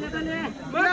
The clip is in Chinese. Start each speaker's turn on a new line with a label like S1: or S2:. S1: 慢点，慢点。